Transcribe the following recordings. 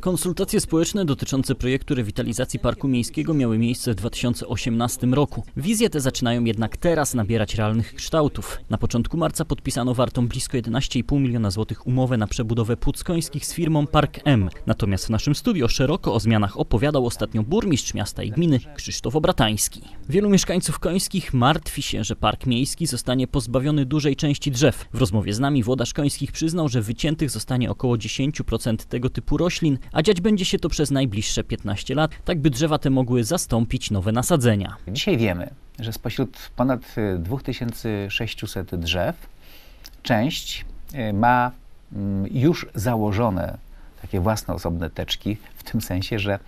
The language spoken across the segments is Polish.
Konsultacje społeczne dotyczące projektu rewitalizacji Parku Miejskiego miały miejsce w 2018 roku. Wizje te zaczynają jednak teraz nabierać realnych kształtów. Na początku marca podpisano wartą blisko 11,5 miliona złotych umowę na przebudowę Płuc Końskich z firmą Park M. Natomiast w naszym studio szeroko o zmianach opowiadał ostatnio burmistrz miasta i gminy Krzysztof Obratański. Wielu mieszkańców końskich martwi się, że Park Miejski zostanie pozbawiony dużej części drzew. W rozmowie z nami włodarz końskich przyznał, że wyciętych zostanie około 10% tego typu roślin, a dziać będzie się to przez najbliższe 15 lat, tak by drzewa te mogły zastąpić nowe nasadzenia. Dzisiaj wiemy, że spośród ponad 2600 drzew część y, ma mm, już założone takie własne osobne teczki, w tym sensie, że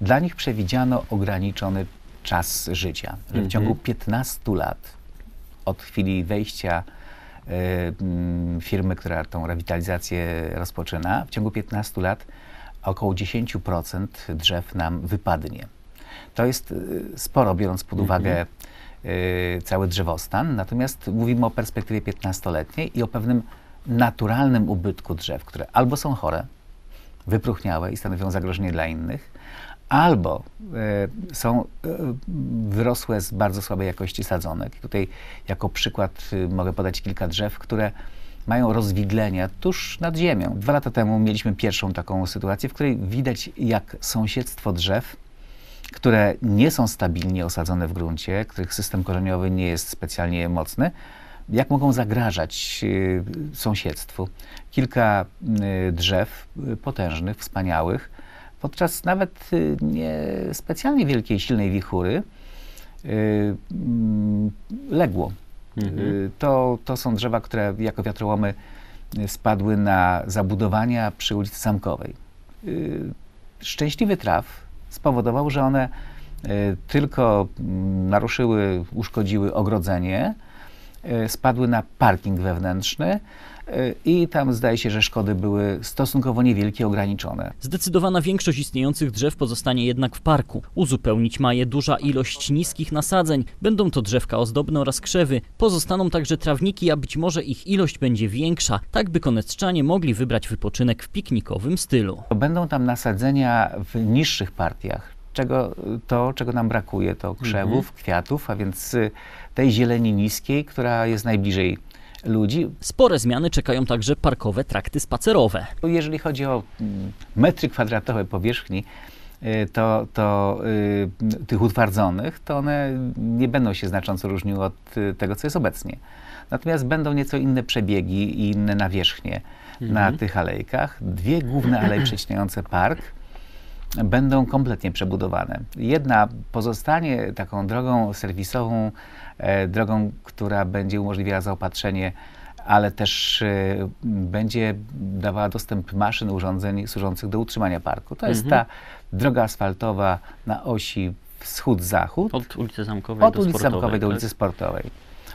dla nich przewidziano ograniczony czas życia, że w Mhm. ciągu 15 lat od chwili wejścia y, mm, firmy, która tą rewitalizację rozpoczyna, w ciągu 15 lat około 10% drzew nam wypadnie. To jest y, sporo, biorąc pod uwagę y, cały drzewostan, natomiast mówimy o perspektywie 15-letniej i o pewnym naturalnym ubytku drzew, które albo są chore, wypróchniałe i stanowią zagrożenie dla innych, albo y, są y, wyrosłe z bardzo słabej jakości sadzonek. Tutaj jako przykład y, mogę podać kilka drzew, które mają rozwidlenia tuż nad ziemią. Dwa lata temu mieliśmy pierwszą taką sytuację, w której widać jak sąsiedztwo drzew, które nie są stabilnie osadzone w gruncie, których system korzeniowy nie jest specjalnie mocny, jak mogą zagrażać y, sąsiedztwu. Kilka y, drzew y, potężnych, wspaniałych, podczas nawet nie specjalnie wielkiej, silnej wichury mm, legło. Y, To, to są drzewa, które jako wiatrołomy y, spadły na zabudowania przy ulicy Zamkowej. Y, Szczęśliwy traf spowodował, że one tylko mm, naruszyły, uszkodziły ogrodzenie, spadły na parking wewnętrzny y, i tam zdaje się, że szkody były stosunkowo niewielkie, ograniczone. Zdecydowana większość istniejących drzew pozostanie jednak w parku. Uzupełnić ma je duża ilość niskich nasadzeń. Będą to drzewka ozdobne oraz krzewy. Pozostaną także trawniki, a być może ich ilość będzie większa, tak by konecczanie mogli wybrać wypoczynek w piknikowym stylu. Będą tam nasadzenia w niższych partiach. Czego, to, czego nam brakuje, to krzewów, kwiatów, a więc y, tej zieleni niskiej, która jest najbliżej ludzi. Spore zmiany czekają także parkowe trakty spacerowe. Jeżeli chodzi o mm, metry kwadratowe powierzchni, y, to, to y, tych utwardzonych, to one nie będą się znacząco różniły od y, tego, co jest obecnie. Natomiast będą nieco inne przebiegi i inne nawierzchnie na tych alejkach. Dwie główne aleje przecinające park będą kompletnie przebudowane. Jedna pozostanie taką drogą serwisową, e, drogą, która będzie umożliwiała zaopatrzenie, ale też e, będzie dawała dostęp maszyn, urządzeń służących do utrzymania parku. To jest ta droga asfaltowa na osi wschód-zachód, Od ulicy Zamkowej od ulicy Zamkowej do ulicy Sportowej.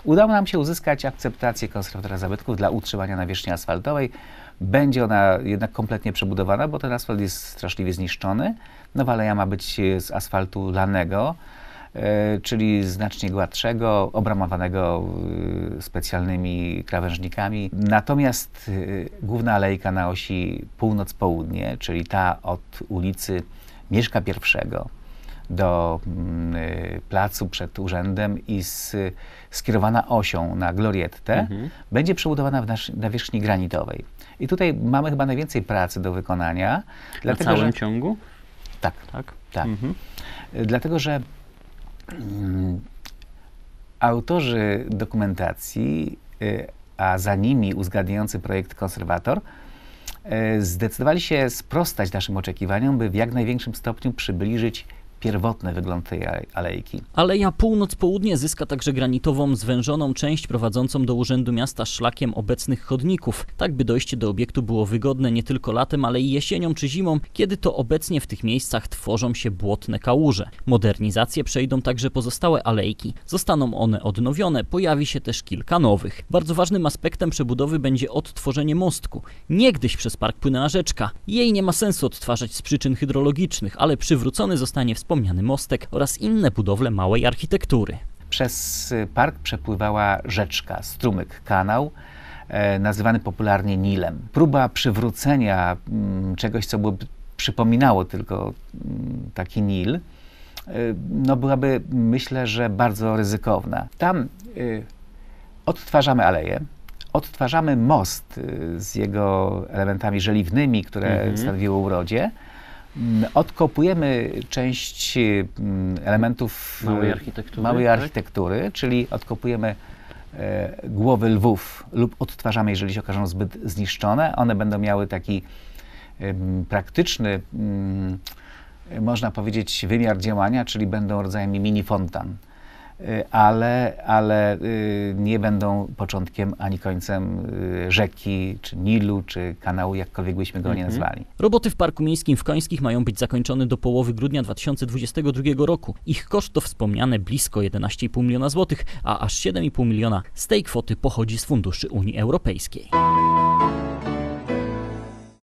Udało nam się uzyskać akceptację konserwatora zabytków dla utrzymania nawierzchni asfaltowej. Będzie ona jednak kompletnie przebudowana, bo ten asfalt jest straszliwie zniszczony. Nowa aleja ma być e, z asfaltu lanego, e, czyli znacznie gładszego, obramowanego e, specjalnymi krawężnikami. Natomiast e, główna alejka na osi północ-południe, czyli ta od ulicy Mieszka I do mm, y, placu przed urzędem i z, skierowana osią na Gloriettę, będzie przebudowana w nasz, nawierzchni granitowej. I tutaj mamy chyba najwięcej pracy do wykonania. Na całym że, ciągu? tak, Tak. tak. Mhm. Y, Dlatego, że mm, autorzy dokumentacji, y, a za nimi uzgadniający projekt konserwator, zdecydowali się sprostać naszym oczekiwaniom, by w jak największym stopniu przybliżyć pierwotny wygląd tej ale- alejki. Aleja Północ-Południe zyska także granitową, zwężoną część prowadzącą do Urzędu Miasta szlakiem obecnych chodników, tak by dojście do obiektu było wygodne nie tylko latem, ale i jesienią czy zimą, kiedy to obecnie w tych miejscach tworzą się błotne kałuże. Modernizacje przejdą także pozostałe alejki. Zostaną one odnowione, pojawi się też kilka nowych. Bardzo ważnym aspektem przebudowy będzie odtworzenie mostku. Niegdyś przez park płynęła rzeczka. Jej nie ma sensu odtwarzać z przyczyn hydrologicznych, ale przywrócony zostanie wspomniany mostek oraz inne budowle małej architektury. Przez park przepływała rzeczka, strumyk, kanał, e, nazywany popularnie Nilem. Próba przywrócenia mm, czegoś, co byłoby przypominało tylko mm, taki Nil, y, no byłaby myślę, że bardzo ryzykowna. Tam y, odtwarzamy aleję, odtwarzamy most z jego elementami żeliwnymi, które Mhm. stanowiły urodzie. Odkopujemy część y, mm, elementów Małej architektury, małej tak? architektury, czyli odkopujemy e, głowy lwów lub odtwarzamy, jeżeli się okażą zbyt zniszczone. One będą miały taki praktyczny, mm, można powiedzieć, wymiar działania, czyli będą rodzajem mini fontan. Y, Ale, ale y, nie będą początkiem ani końcem y, rzeki, czy Nilu, czy kanału, jakkolwiek byśmy go nie Mhm. nazwali. Roboty w Parku Miejskim w Końskich mają być zakończone do połowy grudnia 2022 roku. Ich koszt to wspomniane blisko 11,5 miliona złotych, a aż 7,5 miliona z tej kwoty pochodzi z funduszy Unii Europejskiej.